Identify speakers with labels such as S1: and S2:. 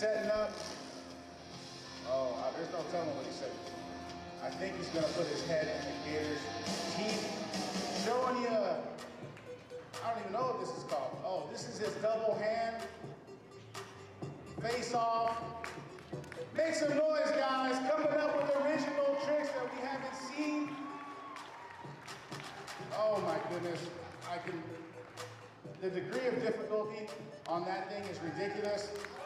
S1: setting up. Oh, I, there's no telling what he said. I think he's gonna put his head in the gears. teeth, showing you. I don't even know what this is called. Oh, this is his double hand face off. Make some noise, guys. Coming up with original tricks that we haven't seen. Oh my goodness. I can, the degree of difficulty on that thing is ridiculous.